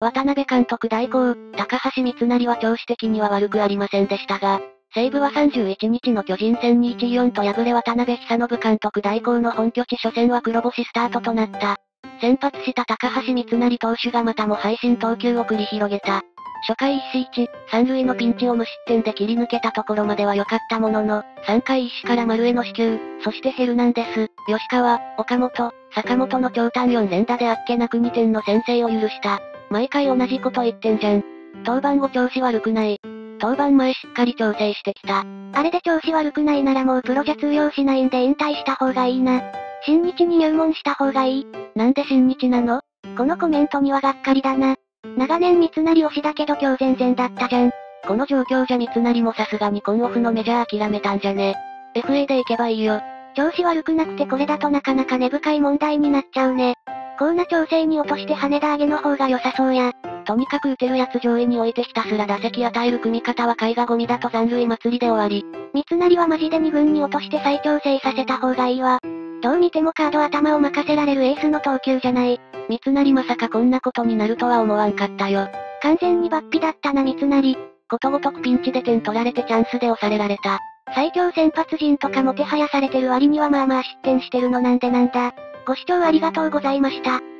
渡辺監督代行、高橋光成は調子的には悪くありませんでしたが、西武は31日の巨人戦に1-4と敗れ渡辺久信監督代行の本拠地初戦は黒星スタートとなった。先発した高橋光成投手がまたも配信投球を繰り広げた。初回一死一、三塁のピンチを無失点で切り抜けたところまでは良かったものの、3回一死から丸への死球、そしてヘルナンデス、吉川、岡本、坂本の長短4連打であっけなく2点の先制を許した。毎回同じこと言ってんじゃん。当番後調子悪くない。当番前しっかり調整してきた。あれで調子悪くないならもうプロじゃ通用しないんで引退した方がいいな。新日に入門した方がいい。なんで新日なの？このコメントにはがっかりだな。長年三成推しだけど今日全然だったじゃん。この状況じゃ三成もさすがに今オフのメジャー諦めたんじゃね。FA で行けばいいよ。調子悪くなくてこれだとなかなか根深い問題になっちゃうね。高な調整に落として羽田上げの方が良さそうや。とにかく打てるやつ上位に置いてひたすら打席与える組み方は絵画ゴミだと残塁祭りで終わり。三成はマジで2軍に落として再調整させた方がいいわ。どう見てもカード頭を任せられるエースの投球じゃない。三成まさかこんなことになるとは思わんかったよ。完全に抜皮だったな三成。ことごとくピンチで点取られてチャンスで押されられた。最強先発陣とかも手早されてる割にはまあまあ失点してるのなんでなんだ。ご視聴ありがとうございました。